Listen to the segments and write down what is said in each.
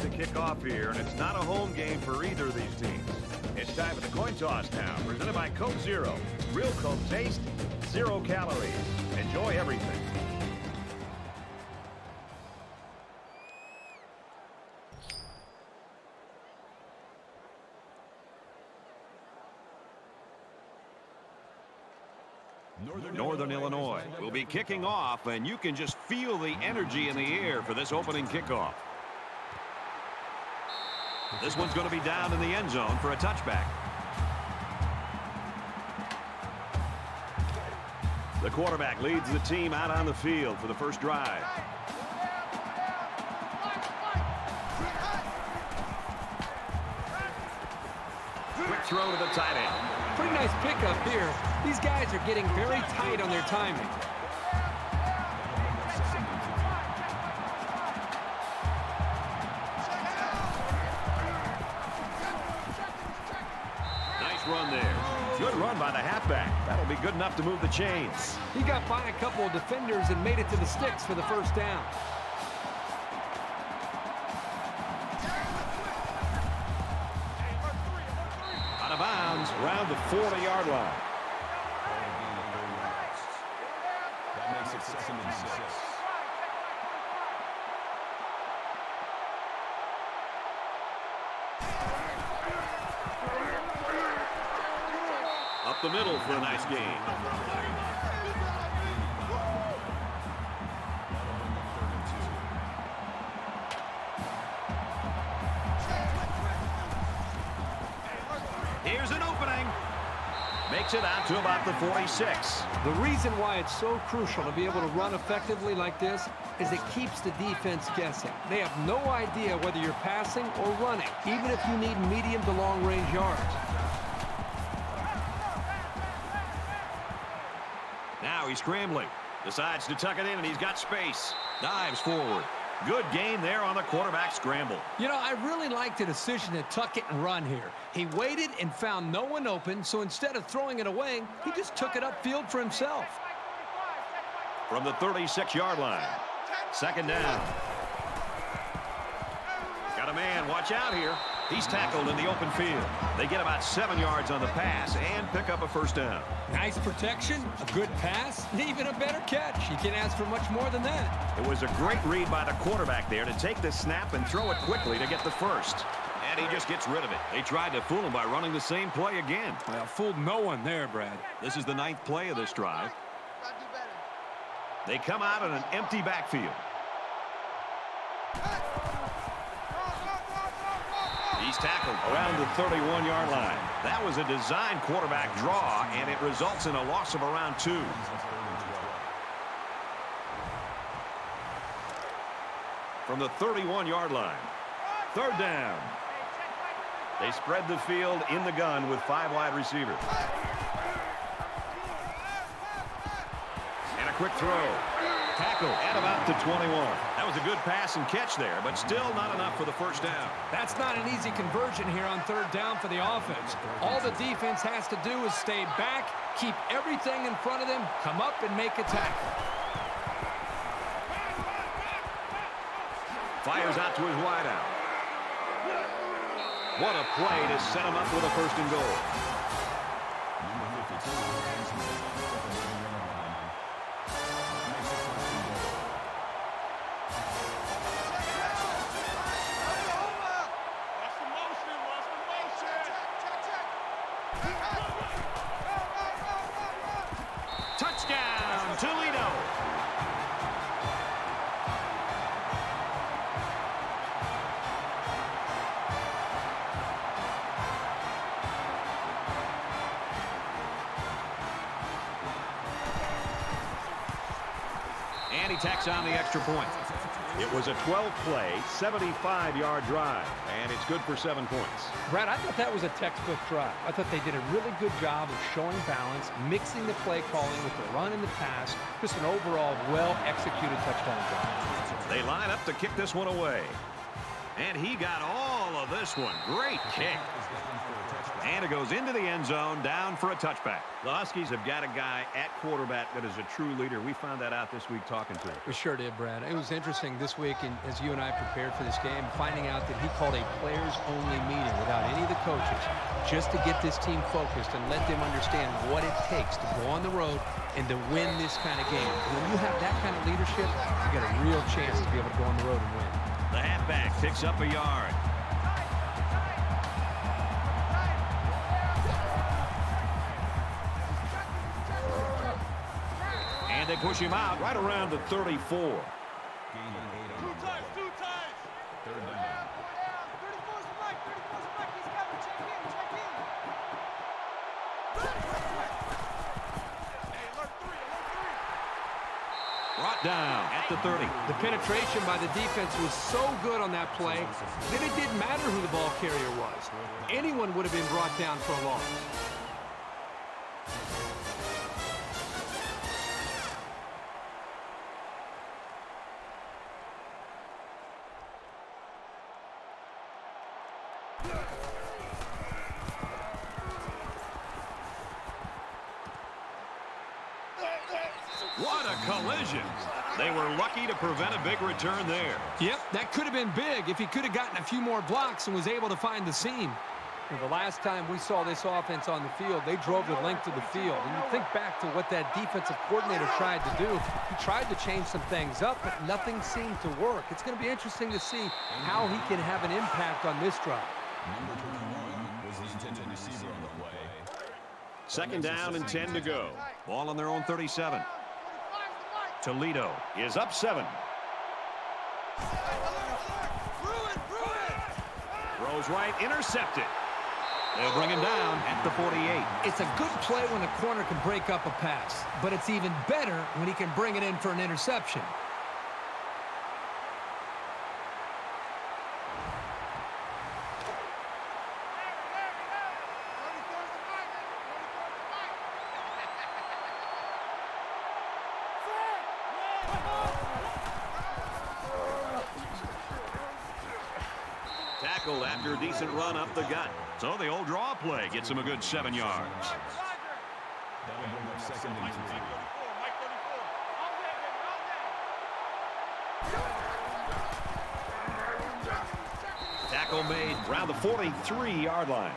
to kick off here, and it's not a home game for either of these teams. It's time for the coin toss now, presented by Coke Zero. Real Coke taste, zero calories. Enjoy everything. Northern Illinois will be kicking off, and you can just feel the energy in the air for this opening kickoff. This one's going to be down in the end zone for a touchback. The quarterback leads the team out on the field for the first drive. Quick throw to the tight end. Pretty nice pickup here. These guys are getting very tight on their timing. That'll be good enough to move the chains. He got by a couple of defenders and made it to the sticks for the first down. Out of bounds, around the 40-yard line. That makes it second and six. For a nice game. Here's an opening. Makes it out to about the 46. The reason why it's so crucial to be able to run effectively like this is it keeps the defense guessing. They have no idea whether you're passing or running, even if you need medium to long range yards. Scrambling. Decides to tuck it in, and he's got space. Dives forward. Good game there on the quarterback scramble. You know, I really like the decision to tuck it and run here. He waited and found no one open, so instead of throwing it away, he just took it upfield for himself. From the 36-yard line. Second down. Got a man. Watch out here. He's tackled in the open field. They get about seven yards on the pass and pick up a first down. Nice protection, a good pass, and even a better catch. You can't ask for much more than that. It was a great read by the quarterback there to take the snap and throw it quickly to get the first. And he just gets rid of it. They tried to fool him by running the same play again. Well, fooled no one there, Brad. This is the ninth play of this drive. They come out in an empty backfield. He's tackled around the 31-yard line. That was a designed quarterback draw, and it results in a loss of around two. From the 31-yard line. Third down. They spread the field in the gun with five wide receivers. And a quick throw. Tackle at about the 21. Was a good pass and catch there, but still not enough for the first down. That's not an easy conversion here on third down for the offense. All the defense has to do is stay back, keep everything in front of them, come up and make a tackle. Fires out to his wideout. What a play to set him up with a first and goal. Extra point. It was a 12-play, 75-yard drive, and it's good for seven points. Brad, I thought that was a textbook drive. I thought they did a really good job of showing balance, mixing the play calling with the run and the pass. Just an overall well-executed touchdown drive. They line up to kick this one away. And he got all of of this one. Great kick. And it goes into the end zone, down for a touchback. The Huskies have got a guy at quarterback that is a true leader. We found that out this week talking to him. We sure did, Brad. It was interesting this week, and as you and I prepared for this game, finding out that he called a players-only meeting without any of the coaches, just to get this team focused and let them understand what it takes to go on the road and to win this kind of game. When you have that kind of leadership, you got a real chance to be able to go on the road and win. The halfback picks up a yard. Push him out right around the 34. Gaining eight on Two times, two times. Third down. Brought down at the 30. The penetration by the defense was so good on that play that it didn't matter who the ball carrier was. Anyone would have been brought down for a loss. Return there. Yep, that could have been big if he could have gotten a few more blocks and was able to find the seam. Well, the last time we saw this offense on the field, they drove the length of the field. And you think back to what that defensive coordinator tried to do. He tried to change some things up, but nothing seemed to work. It's going to be interesting to see how he can have an impact on this drive. Number 21 was the intended receiver on the play. Second down and 10 to go. Ball on their own 37. Toledo is up seven. Throws right, intercepted. They'll bring him down at the 48. It's a good play when a corner can break up a pass, but it's even better when he can bring it in for an interception. Tackled after a decent run up the gut. So the old draw play gets him a good seven yards. That'll bring up second and three. Mike 34. Tackle made around the 43-yard line.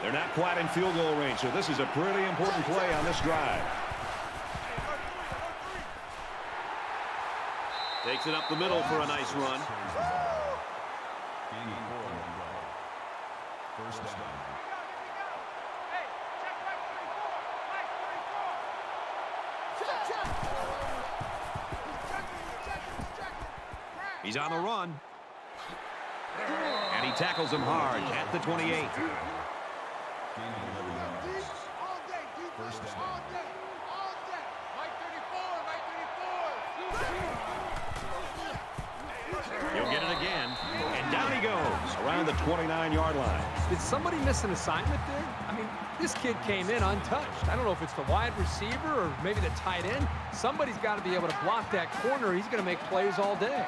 They're not quite in field goal range, so this is a pretty important play on this drive. Takes it up the middle for a nice run. First down. He's on the run. And he tackles him hard at the 28. Gaining 11 yards. First down. He'll get it again. And down he goes around the 29-yard line. Did somebody miss an assignment there? I mean, this kid came in untouched. I don't know if it's the wide receiver or maybe the tight end. Somebody's got to be able to block that corner. He's going to make plays all day.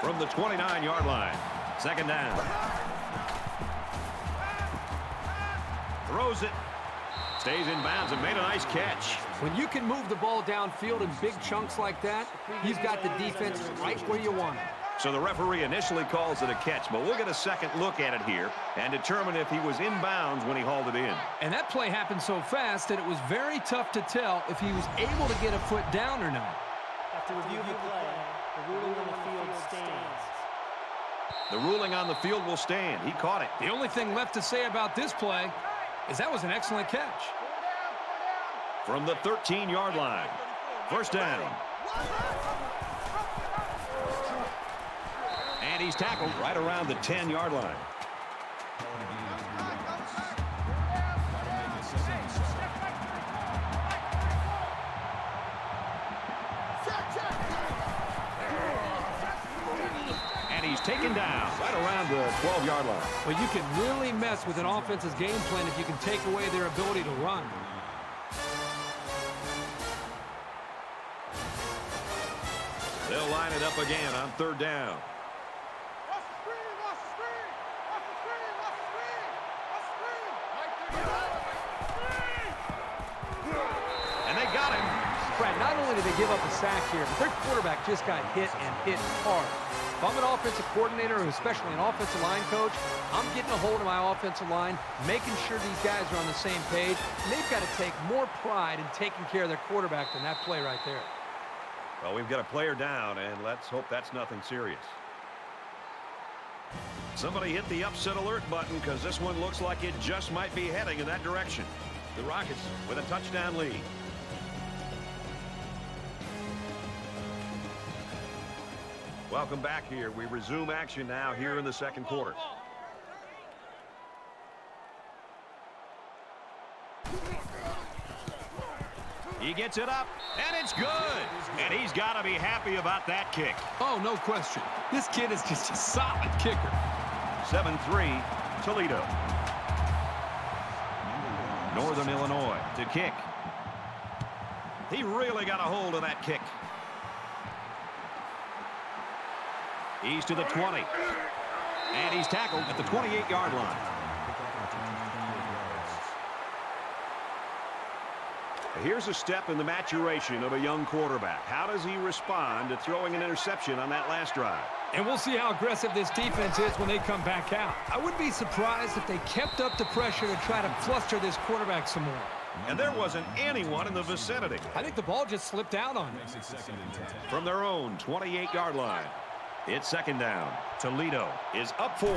From the 29-yard line. Second down. Throws it. Stays in bounds and made a nice catch. When you can move the ball downfield in big chunks like that, you've got the defense right where you want it. So the referee initially calls it a catch, but we'll get a second look at it here and determine if he was in bounds when he hauled it in. And that play happened so fast that it was very tough to tell if he was able to get a foot down or not. After review of the play, the ruling on the field stands. The ruling on the field will stand. He caught it. The only thing left to say about this play is that was an excellent catch. From the 13-yard line. First down. And he's tackled right around the 10-yard line. Called a gain of three yards. That'll make it second and. He's taken down right around the 12-yard line. But you can really mess with an offense's game plan if you can take away their ability to run. They'll line it up again on third down. Watch the screen, watch the screen. Watch the screen, watch the screen. Watch the screen. Mike, And they got him. Brad, not only did they give up a sack here, but their quarterback just got hit and hit hard. If I'm an offensive coordinator, or especially an offensive line coach, I'm getting a hold of my offensive line, making sure these guys are on the same page, they've got to take more pride in taking care of their quarterback than that play right there. Well, we've got a player down, and let's hope that's nothing serious. Somebody hit the upset alert button because this one looks like it just might be heading in that direction. The Rockets with a touchdown lead. Welcome back here. We resume action now here in the second quarter. He gets it up, and it's good. And he's got to be happy about that kick. Oh, no question. This kid is just a solid kicker. 7-3, Toledo. Northern Illinois to kick. He really got a hold of that kick. He's to the 20. And he's tackled at the 28-yard line. Here's a step in the maturation of a young quarterback. How does he respond to throwing an interception on that last drive? And we'll see how aggressive this defense is when they come back out. I wouldn't be surprised if they kept up the pressure to try to fluster this quarterback some more. And there wasn't anyone in the vicinity. I think the ball just slipped out on him. Makes it second and 10. From their own 28-yard line. It's second down. Toledo is up four.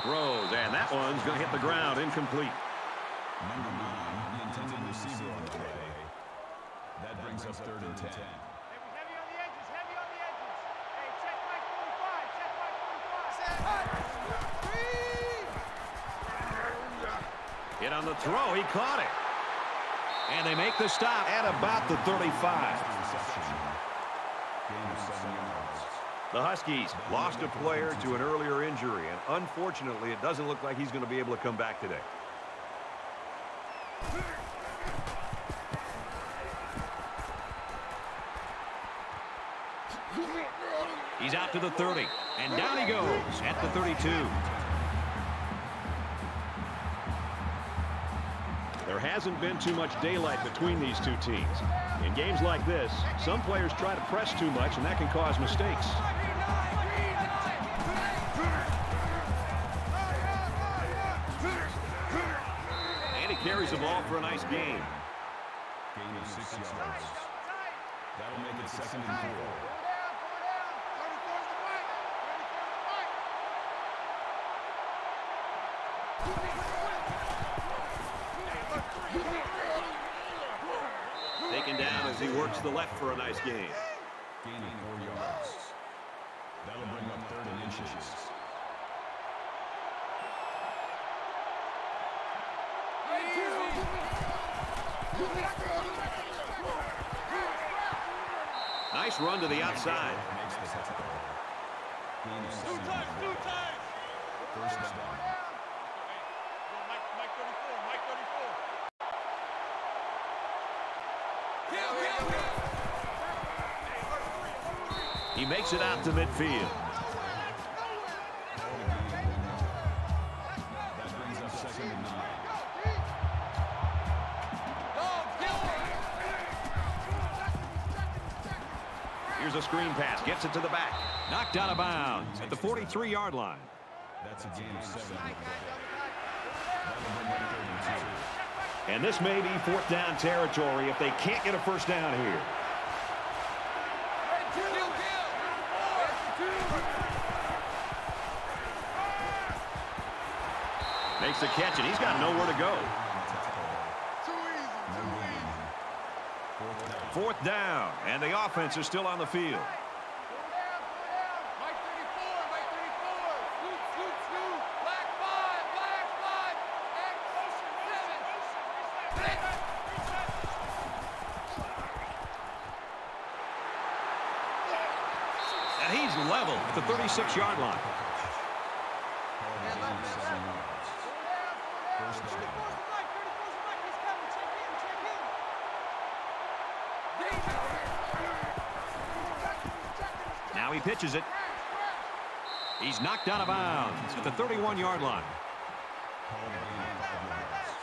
Throws, and that one's going to hit the ground incomplete. Number nine, the intended receiver on the play. That brings up third and 10. Heavy, heavy on the edges, heavy on the edges. Hey, check Mike 45, check Mike 45. Set. Hit on the throw. He caught it. And they make the stop at about the 35. Reception. Gain of seven yards. The Huskies lost a player to an earlier injury, and unfortunately, it doesn't look like he's going to be able to come back today. He's out to the 30, and down he goes at the 32. Hasn't been too much daylight between these two teams. In games like this, some players try to press too much, and that can cause mistakes. And he carries the ball for a nice game. Gain of six yards. That'll make it second and four. Taken down as he works the left for a nice game. Gaining four yards. That'll bring up third and inches. Nice run to the outside. Makes the tackle. Gain of Two seven times, two yards. times. First down. Mike, Mike 34, Mike 34. He makes it out to midfield. That brings up second and nine. Here's a screen pass. Gets it to the back. Knocked out of bounds at the 43-yard line. That's a gain of seven on the play. That'll bring up third and two. And this may be fourth down territory if they can't get a first down here. Makes the catch, and he's got nowhere to go. Fourth down, and the offense is still on the field. Mike 34, Mike 34. Scoot, scoot, scoot. Black five, black five. X seven. And he's level at the 36-yard line. He pitches it. He's knocked out of bounds at the 31-yard line. Called a gain of five yards.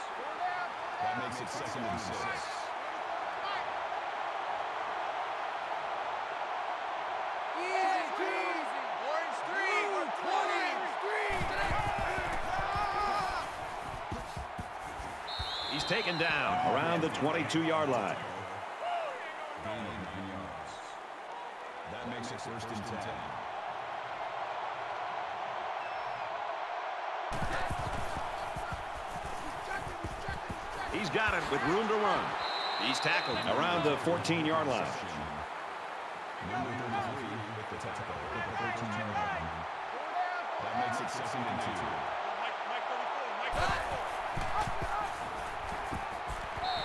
That makes it second and six. He's taken down around the 22-yard line. Gain of nine yards. That makes it first and ten. He's got it with room to run. He's tackled around the 14-yard line. Number 33 with the tackle at the 13-yard line. That makes it second and two.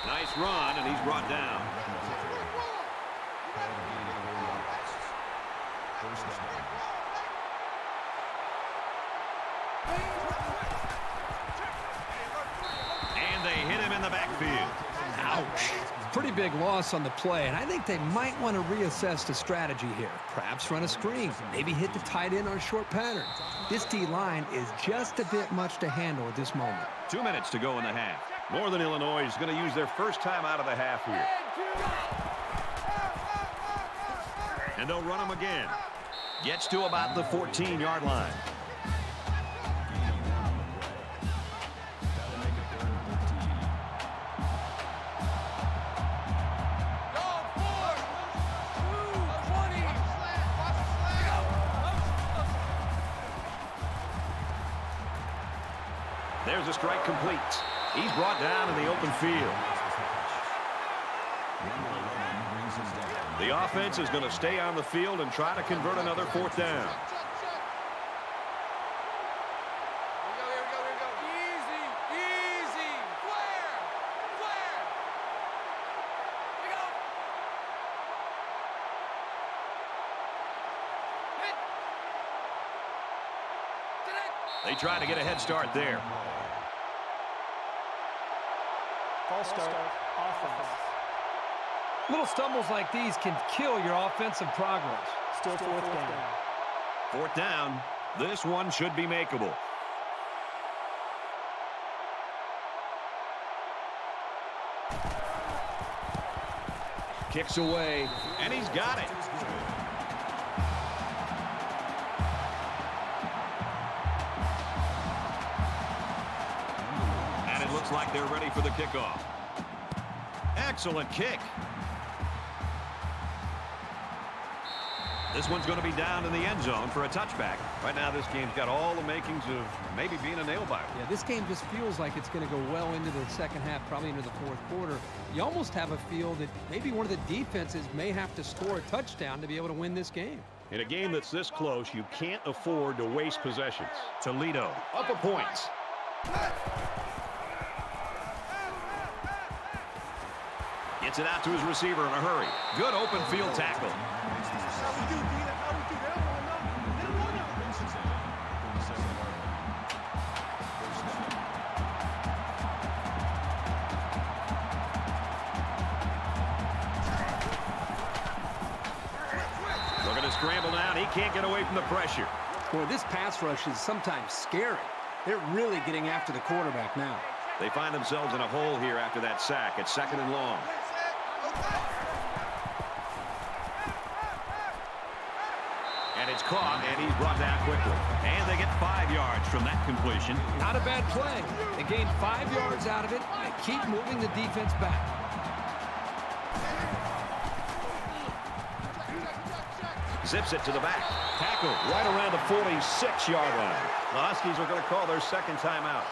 Nice run, and he's brought down. Called a gain of four yards. First down. And they hit him in the backfield. Ouch. Pretty big loss on the play, and I think they might want to reassess the strategy here. Perhaps run a screen, maybe hit the tight end on a short pattern. This D-line is just a bit much to handle at this moment. Two minutes to go in the half. Northern Illinois is going to use their first time out of the half here. And they'll run him again. Gets to about the 14-yard line. There's a strike complete. He's brought down in the open field. Number 11 brings him down. The offense is going to stay on the field and try to convert another fourth down. They try to get a head start there. False start. Offense. Little stumbles like these can kill your offensive progress. Still fourth down. Fourth down. This one should be makeable. Kicks away, and he's got it. Looks like they're ready for the kickoff. Excellent kick. This one's going to be down in the end zone for a touchback. Right now, this game's got all the makings of maybe being a nail-biter. Yeah, this game just feels like it's going to go well into the second half, probably into the fourth quarter. You almost have a feel that maybe one of the defenses may have to score a touchdown to be able to win this game. In a game that's this close, you can't afford to waste possessions. Toledo up a point. Gets it out to his receiver in a hurry. Good open field tackle. Looking to scramble down. He can't get away from the pressure. Boy, this pass rush is sometimes scary. They're really getting after the quarterback now. They find themselves in a hole here after that sack. It's second and long. And it's caught, and he's brought down quickly. And they get five yards from that completion. Not a bad play. They gain five yards out of it. They keep moving the defense back. Zips it to the back. Tackle right around the 46-yard line. The Huskies are going to call their second timeout.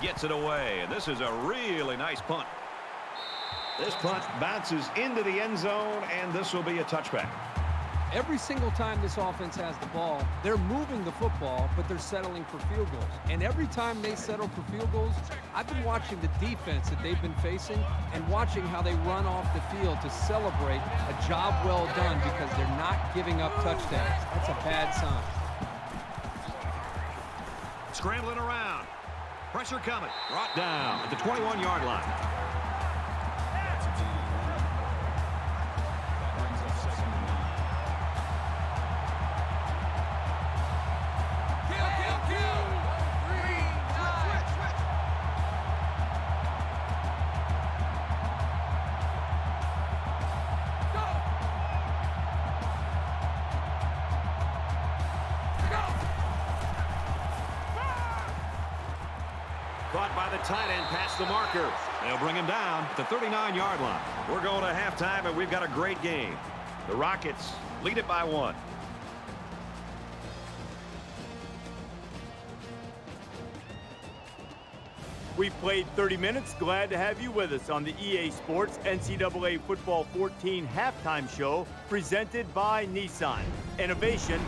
Gets it away, and this is a really nice punt. This punt bounces into the end zone, and this will be a touchback. Every single time this offense has the ball, they're moving the football, but they're settling for field goals. And every time they settle for field goals, I've been watching the defense that they've been facing and watching how they run off the field to celebrate a job well done because they're not giving up touchdowns. That's a bad sign. Scrambling around. Pressure coming. Brought down at the 21-yard line. The 39-yard line. We're going to halftime, and we've got a great game. The Rockets lead it by one. We played 30 minutes. Glad to have you with us on the EA Sports NCAA Football 14 halftime show presented by Nissan. Innovation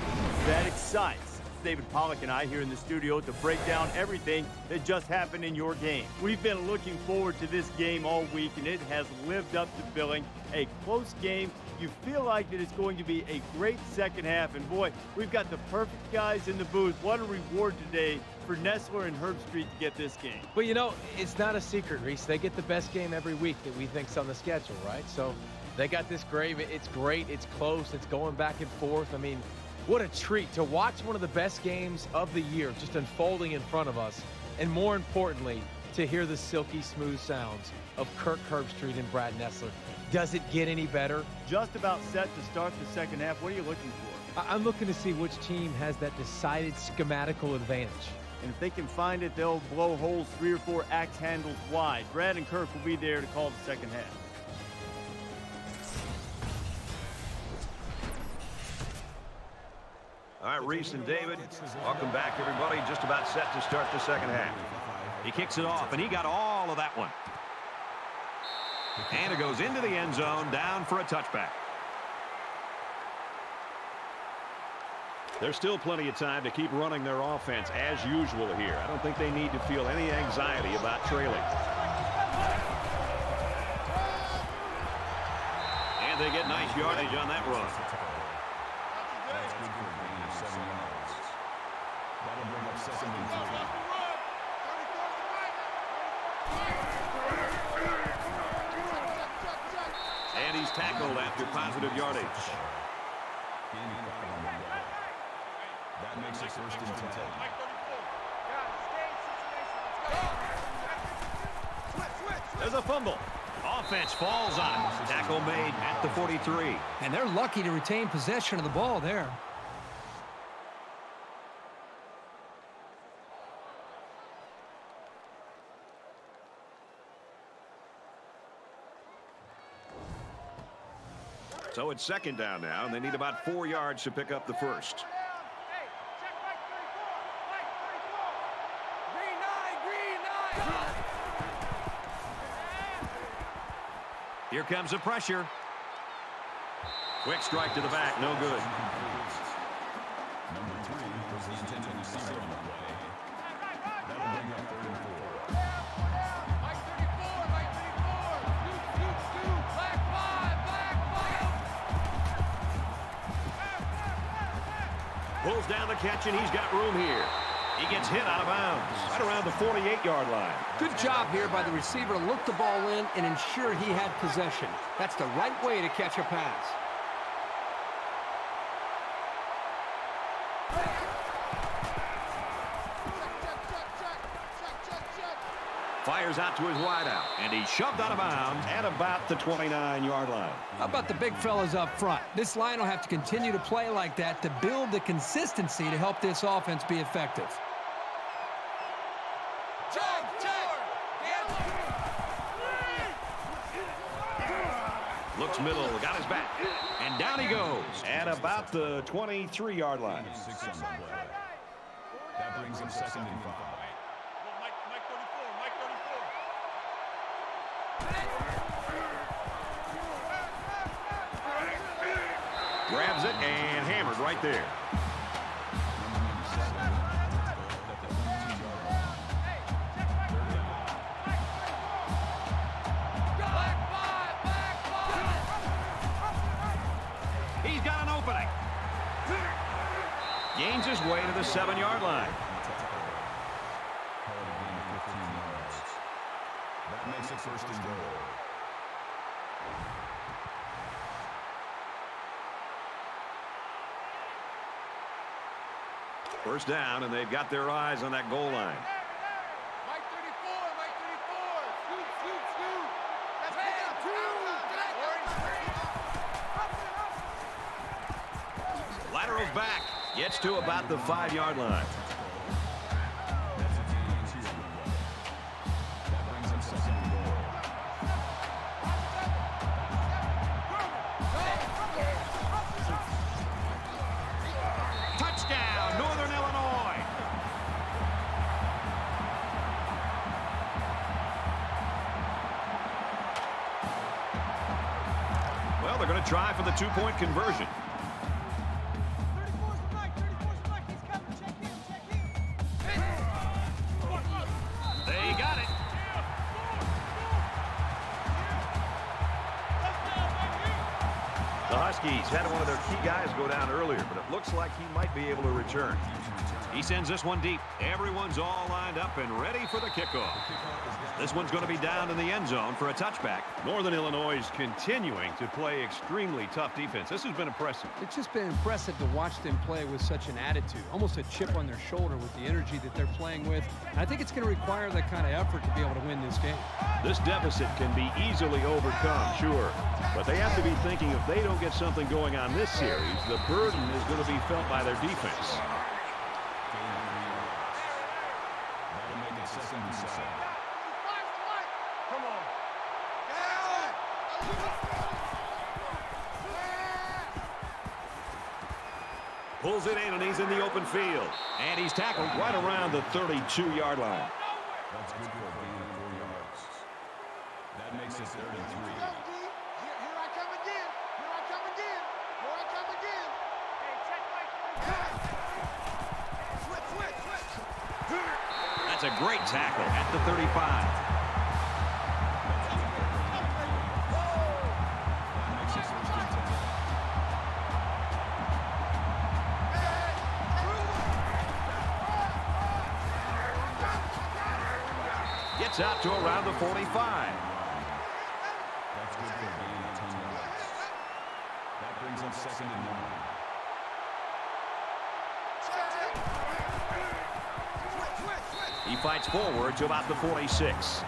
that excites. David Pollack and I here in the studio to break down everything that just happened in your game. We've been looking forward to this game all week, and it has lived up to billing. A close game. You feel like that it's going to be a great second half, and boy, we've got the perfect guys in the booth. What a reward today for Nessler and Herb Street to get this game. Well, you know, it's not a secret, Reece. They get the best game every week that we think's on the schedule, right? So they got this great. It's great. It's close. It's going back and forth. I mean, what a treat to watch one of the best games of the year just unfolding in front of us. And more importantly, to hear the silky smooth sounds of Kirk Herbstreit and Brad Nessler. Does it get any better? Just about set to start the second half. What are you looking for? I- I'm looking to see which team has that decided schematical advantage. And if they can find it, they'll blow holes three or four axe handles wide. Brad and Kirk will be there to call the second half. All right, Reece and David, welcome back, everybody. Just about set to start the second half. He kicks it off, and he got all of that one. And it goes into the end zone, down for a touchback. There's still plenty of time to keep running their offense as usual here. I don't think they need to feel any anxiety about trailing. And they get nice yardage on that run. Tackled after positive yardage. Gain of five on the play. That makes it first and ten. There's a fumble. Offense falls on it. Tackle made at the 43. And they're lucky to retain possession of the ball there. So it's second down now, and they need about four yards to pick up the first. Hey, check Mike 34. Mike 34. Green 9, green 9. Here comes the pressure. Quick strike to the back, no good. Pulls down the catch, and he's got room here. He gets hit out of bounds, right around the 48-yard line. Good job here by the receiver to look the ball in and ensure he had possession. That's the right way to catch a pass. Fires out to his wideout, and he's shoved out of bounds at about the 29-yard line. How about the big fellas up front? This line will have to continue to play like that to build the consistency to help this offense be effective. Check, check. Looks middle, got his back, and down he goes at about the 23-yard line. Gain of six on the play. That brings up second and five. grabs it and hammered right there. He's got an opening. Gains his way to the seven-yard line. That makes it first and goal. First down, and they've got their eyes on that goal line. Mike 34, Mike 34. Scoot, scoot, scoot. Let's pick it up. Orange Lateral back. Gets to about the five-yard line. For the two-point conversion. the Mike, 34's the He's coming. Check in, check in. They got it. The Huskies had one of their key guys go down earlier, but it looks like he might be able to return. He sends this one deep. Everyone's all lined up and ready for the kickoff. This one's going to be down in the end zone for a touchback. Northern Illinois is continuing to play extremely tough defense. This has been impressive. It's just been impressive to watch them play with such an attitude, almost a chip on their shoulder with the energy that they're playing with. And I think it's going to require that kind of effort to be able to win this game. This deficit can be easily overcome, sure. But they have to be thinking if they don't get something going on this series, the burden is going to be felt by their defense. Gain of three yards. That'll make it second and seven. Come on. Pulls it in, and he's in the open field. And he's tackled right around the 32-yard line. That's good for a gain of four yards. That makes it third and three. Here, here I come again. Here I come again. Here I come again. Hey, check Mike. Switch, switch, switch. That's a great tackle at the 35. Gets out to around the 45. That's good for a gain yards. That brings up second and nine. He fights forward to about the 46.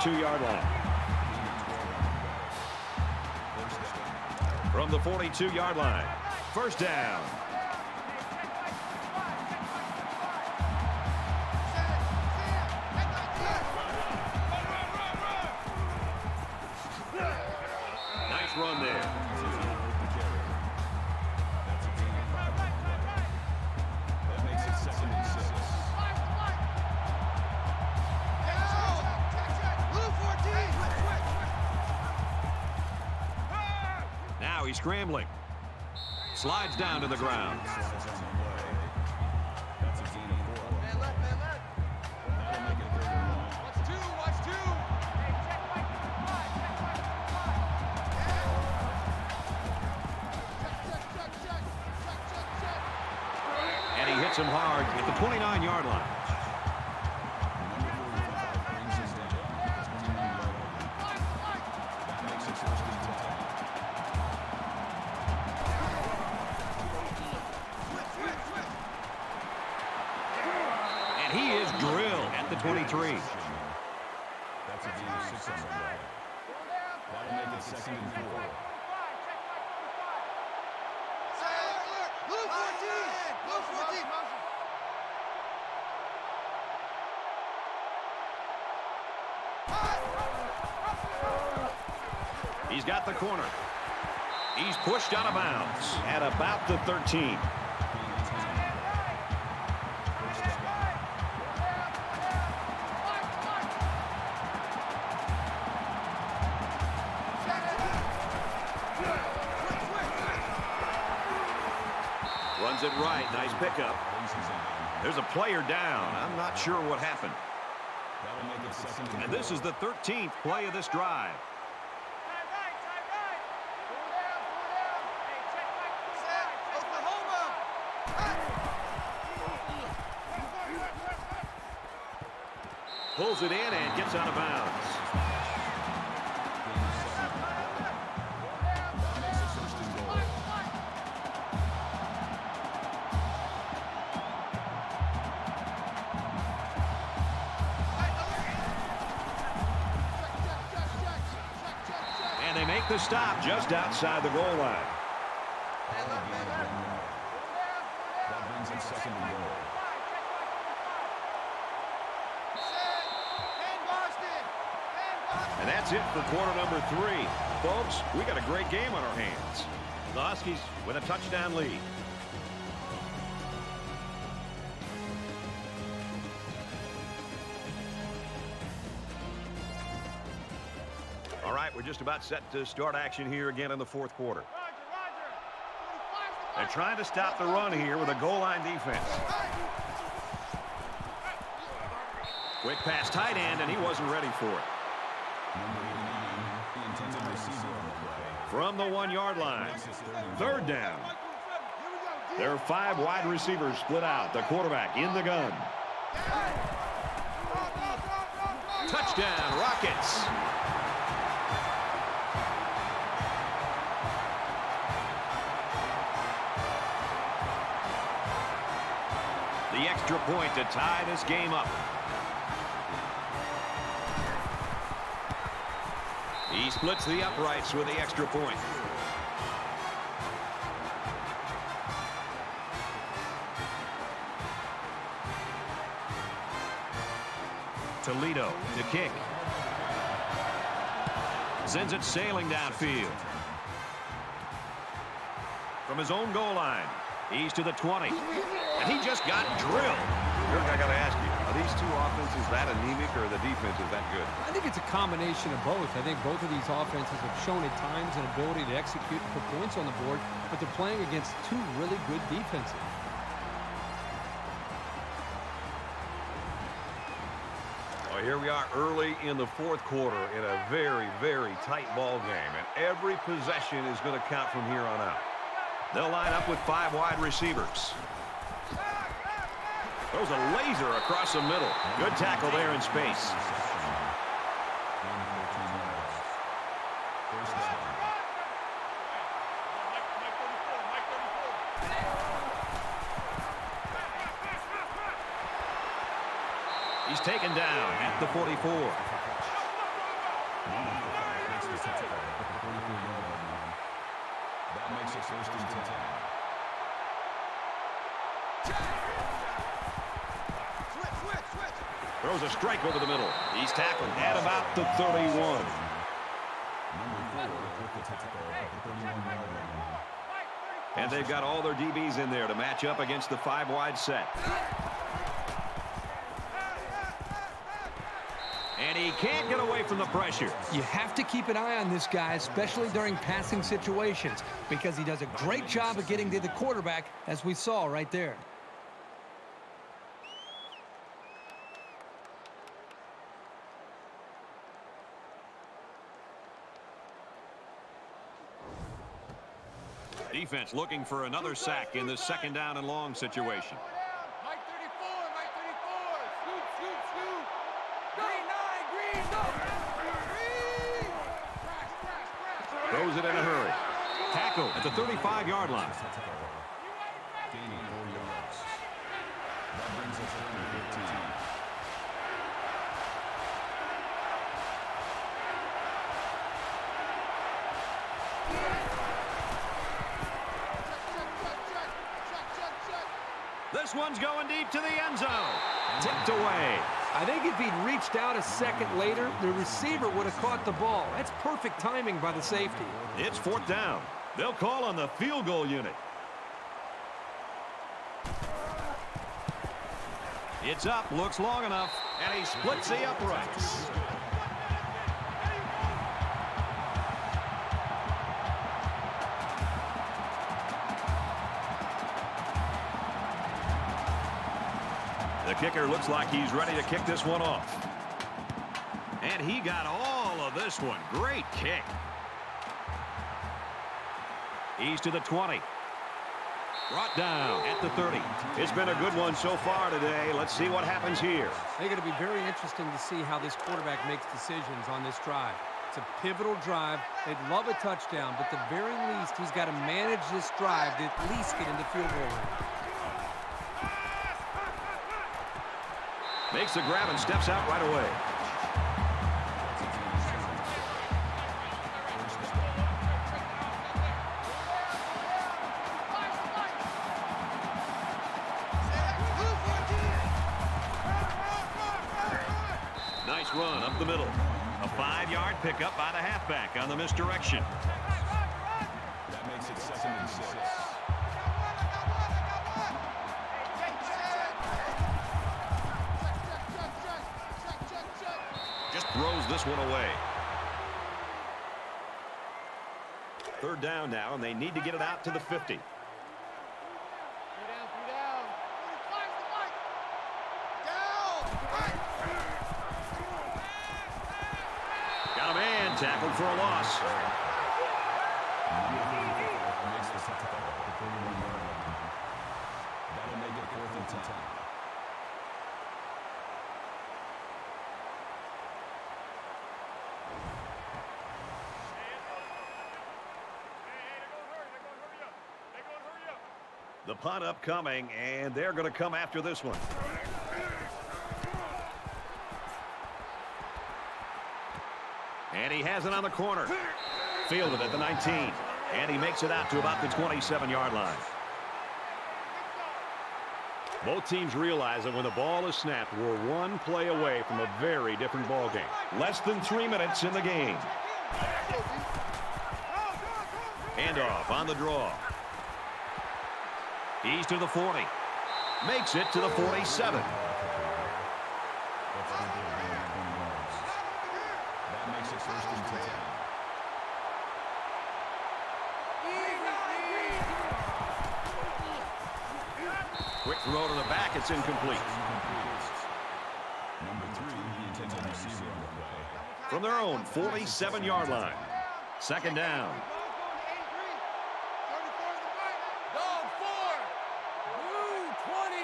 42-yard line. From the 42-yard line. First down. Check, check, check, check. Check, check, check. And he hits him hard at the 29-yard line. He's got the corner. He's pushed out of bounds at about the 13. Runs it right. Nice pickup. There's a player down. I'm not sure what happened. That'll make it second and And this is the 13th play of this drive. Time right, time right. Cool down, cool down. Hey, check Mike 45. Oklahoma. Pulls it in and gets out of bounds. And they make the stop just outside the goal line. That brings it second and goal. And that's it for quarter number three. Folks, we got a great game on our hands. The Huskies with a touchdown lead. All right, we're just about set to start action here again in the fourth quarter. They're trying to stop the run here with a goal line defense. Quick pass tight end, and he wasn't ready for it. From the one-yard line. Third down. There are five wide receivers split out. The quarterback in the gun. Touchdown, Rockets. The extra point to tie this game up. He splits the uprights with the extra point. Toledo to kick. Sends it sailing downfield. From his own goal line, he's to the 20. And he just got drilled. I got to ask you, these two offenses that anemic or the defense is that good? I think it's a combination of both. I think both of these offenses have shown at times an ability to execute and put points on the board, but they're playing against two really good defenses. Well, here we are early in the fourth quarter in a very, very tight ball game, and every possession is going to count from here on out. They'll line up with five wide receivers. Throws a laser across the middle. Good tackle there in space. Gain of 14 yards. First down. He's taken down at the 44. Makes the tackle at the 44-yard line. That makes it first and 10. Throws a strike over the middle. He's tackled at about the 31. Number four with the tackle at the 31-yard line. And they've got all their DBs in there to match up against the five-wide set. And he can't get away from the pressure. You have to keep an eye on this guy, especially during passing situations, because he does a great job of getting to the quarterback, as we saw right there. Defense looking for another sack in this second down and long situation. Mike 34, Mike 34. Scoot, scoot, scoot. Green 9, green, go. Green. Crash, crash, crash. Throws it in a hurry. Tackle at the 35-yard line. This one's going deep to the end zone. Tipped away. I think if he'd reached out a second later, the receiver would have caught the ball. That's perfect timing by the safety. It's fourth down. They'll call on the field goal unit. It's up, looks long enough, and he splits the uprights. Kicker looks like he's ready to kick this one off. And he got all of this one. Great kick. He's to the 20. Brought down at the 30. It's been a good one so far today. Let's see what happens here. They're going to be very interesting to see how this quarterback makes decisions on this drive. It's a pivotal drive. They'd love a touchdown, but the very least, he's got to manage this drive to at least get into field goal range. Makes the grab and steps out right away. Nice run up the middle. A five-yard pickup by the halfback on the misdirection. This one away. Third down now, and they need to get it out to the 50. Got a man tackled for a loss. Makes the tackle at the 31-yard line. That'll make it fourth and ten. The punt upcoming, and they're going to come after this one. And he has it on the corner. Fielded at the 19. And he makes it out to about the 27-yard line. Both teams realize that when the ball is snapped, we're one play away from a very different ball game. Less than three minutes in the game. Handoff on the draw. He's to the 40. Makes it to the 47. That makes it first and ten. Quick throw to the back. It's incomplete. From their own 47-yard line. Second down. Dog four. Blue 20.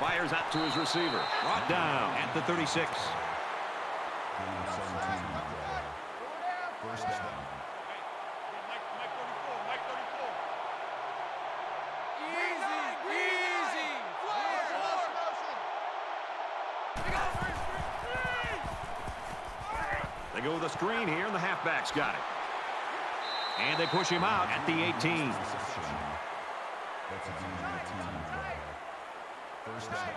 Fires out to his receiver. Brought down at the 36. Gain of 17 on the play. First down. They go with a screen here, and the halfback's got it. And they push him out at the 18. First down.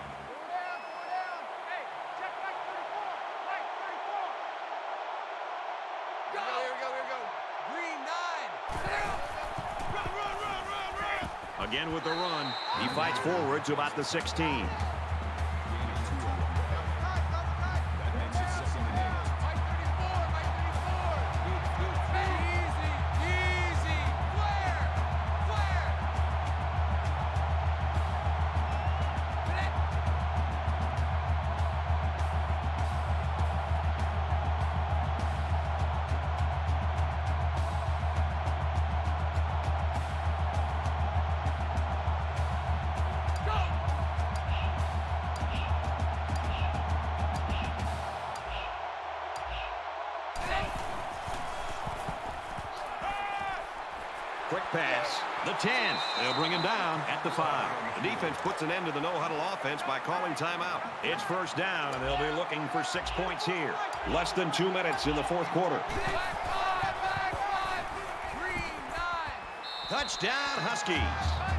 Again with the run. He fights forward to about the 16. Puts an end to the no-huddle offense by calling timeout. It's first down, and they'll be looking for six points here. Less than two minutes in the fourth quarter. Touchdown, Huskies.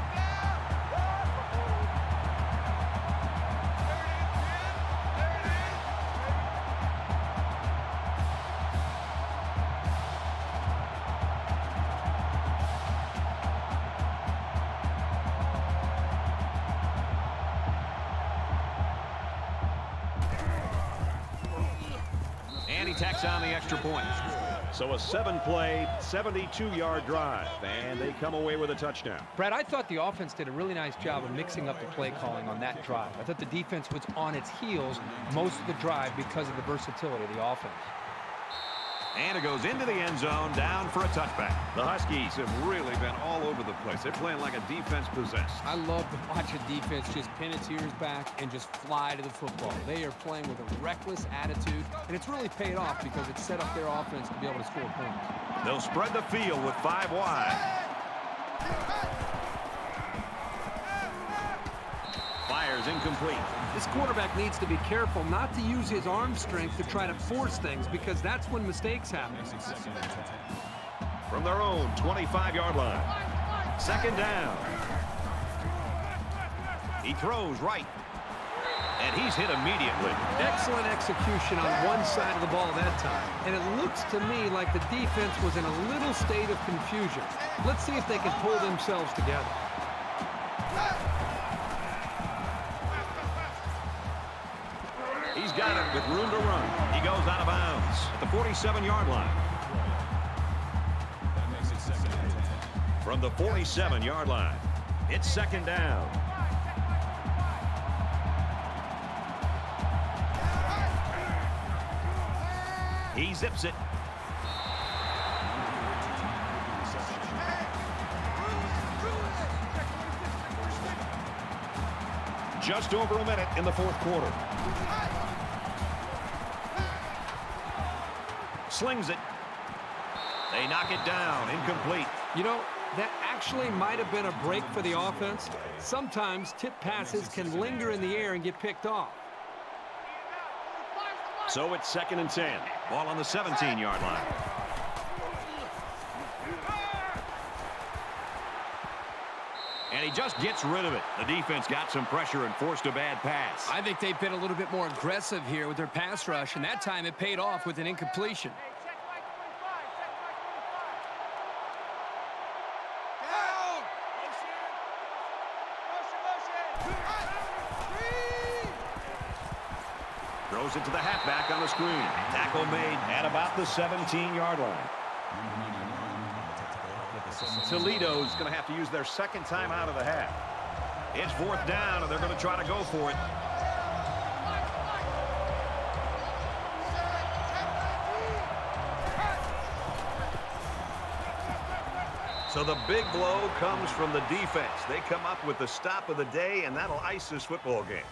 Tacks on the extra point. So a seven-play, 72-yard drive, and they come away with a touchdown. Brad, I thought the offense did a really nice job of mixing up the play calling on that drive. I thought the defense was on its heels most of the drive because of the versatility of the offense. And it goes into the end zone, down for a touchback. The Huskies have really been all over the place. They're playing like a defense possessed. I love to watch a defense just pin its ears back and just fly to the football. They are playing with a reckless attitude, and it's really paid off because it's set up their offense to be able to score points. They'll spread the field with five wide. Fires incomplete. This quarterback needs to be careful not to use his arm strength to try to force things because that's when mistakes happen. From their own 25-yard line. Second down. He throws right. And he's hit immediately. Excellent execution on one side of the ball that time. And it looks to me like the defense was in a little state of confusion. Let's see if they can pull themselves together. He's got it with room to run. He goes out of bounds at the 47-yard line. That makes it second and 10. From the 47-yard line, it's second down. He zips it. Just over a minute in the fourth quarter. Slings it. They knock it down. Incomplete. You know, that actually might have been a break for the offense. Sometimes tip passes can linger in the air and get picked off. So it's second and 10. Ball on the 17-yard line. And he just gets rid of it. The defense got some pressure and forced a bad pass. I think they've been a little bit more aggressive here with their pass rush, and that time it paid off with an incompletion. Down! Motion! Motion, motion! Throws it to the halfback on the screen. Tackle made at about the 17-yard line. Toledo's going to have to use their second time out of the half. It's fourth down, and they're going to try to go for it. So the big blow comes from the defense. They come up with the stop of the day, and that'll ice this football game.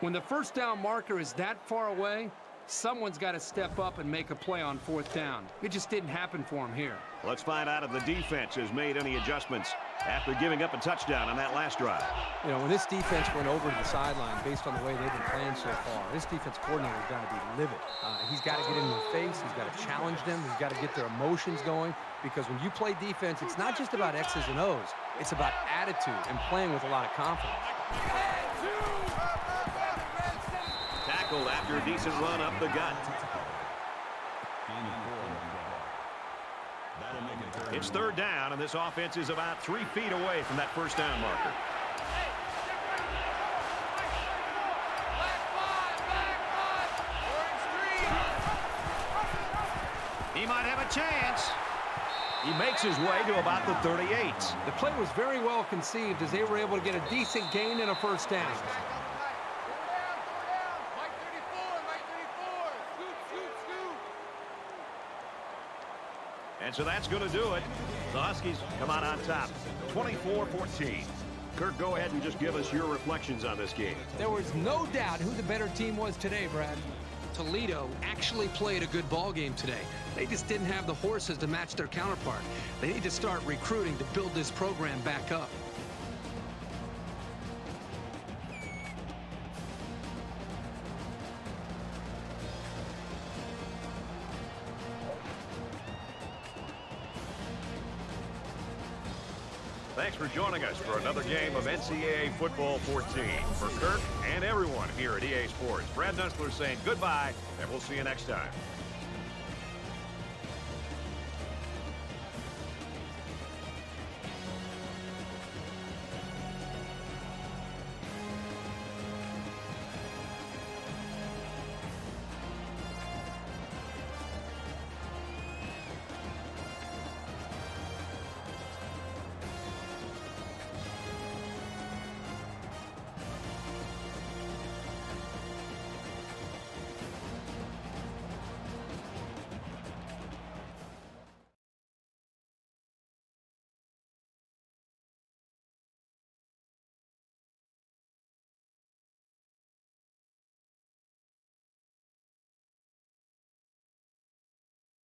When the first down marker is that far away, someone's got to step up and make a play on fourth down. It just didn't happen for him here. Let's find out if the defense has made any adjustments after giving up a touchdown on that last drive. You know, when this defense went over to the sideline based on the way they've been playing so far, this defense coordinator's got to be livid. Uh, he's got to get in their face. He's got to challenge them. He's got to get their emotions going because when you play defense, it's not just about X's and O's. It's about attitude and playing with a lot of confidence. After a decent run up the gut. It's third down, and this offense is about three feet away from that first down marker. He might have a chance. He makes his way to about the 38. The play was very well conceived as they were able to get a decent gain and a first down. Go down, go down. Mike 34, Mike 34. Scoot, scoot, scoot. And so that's going to do it. The Huskies come out on top, 24-14. Kirk, go ahead and just give us your reflections on this game. There was no doubt who the better team was today, Brad. Toledo actually played a good ball game today. They just didn't have the horses to match their counterpart. They need to start recruiting to build this program back up. Thanks for joining us for another game of NCAA Football 14. For Kirk and everyone here at EA Sports, Brad Nessler saying goodbye, and we'll see you next time.